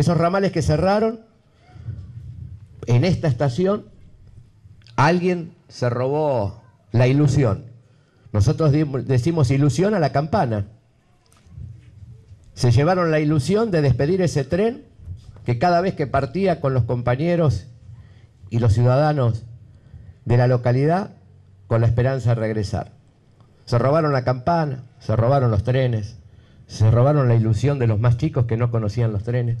Esos ramales que cerraron, en esta estación, alguien se robó la ilusión. Nosotros decimos ilusión a la campana. Se llevaron la ilusión de despedir ese tren que cada vez que partía con los compañeros y los ciudadanos de la localidad con la esperanza de regresar. Se robaron la campana, se robaron los trenes, se robaron la ilusión de los más chicos que no conocían los trenes.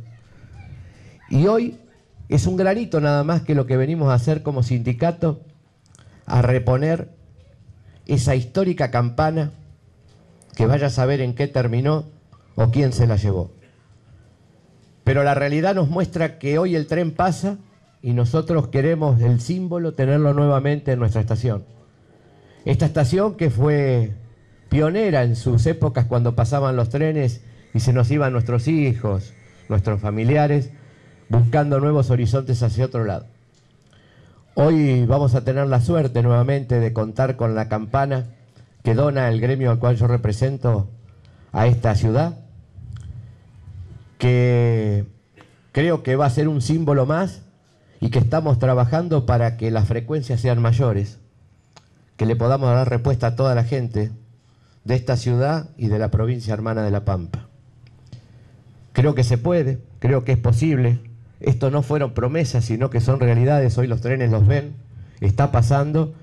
Y hoy es un granito nada más que lo que venimos a hacer como sindicato, a reponer esa histórica campana que vaya a saber en qué terminó o quién se la llevó. Pero la realidad nos muestra que hoy el tren pasa y nosotros queremos el símbolo tenerlo nuevamente en nuestra estación. Esta estación que fue pionera en sus épocas cuando pasaban los trenes y se nos iban nuestros hijos, nuestros familiares, buscando nuevos horizontes hacia otro lado. Hoy vamos a tener la suerte nuevamente de contar con la campana que dona el gremio al cual yo represento a esta ciudad, que creo que va a ser un símbolo más y que estamos trabajando para que las frecuencias sean mayores, que le podamos dar respuesta a toda la gente de esta ciudad y de la provincia hermana de La Pampa. Creo que se puede, creo que es posible. Esto no fueron promesas, sino que son realidades. Hoy los trenes los ven, está pasando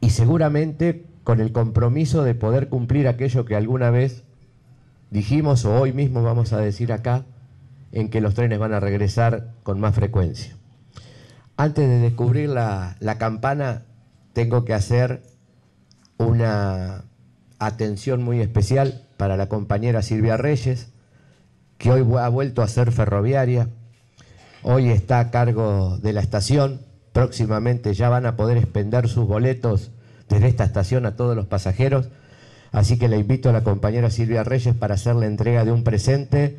y seguramente con el compromiso de poder cumplir aquello que alguna vez dijimos o hoy mismo vamos a decir acá, en que los trenes van a regresar con más frecuencia. Antes de descubrir la, campana, tengo que hacer una atención muy especial para la compañera Silvia Reyes, que hoy ha vuelto a ser ferroviaria, hoy está a cargo de la estación, próximamente ya van a poder expender sus boletos desde esta estación a todos los pasajeros, así que le invito a la compañera Silvia Reyes para hacer la entrega de un presente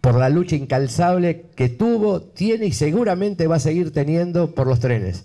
por la lucha incalzable que tuvo, tiene y seguramente va a seguir teniendo por los trenes.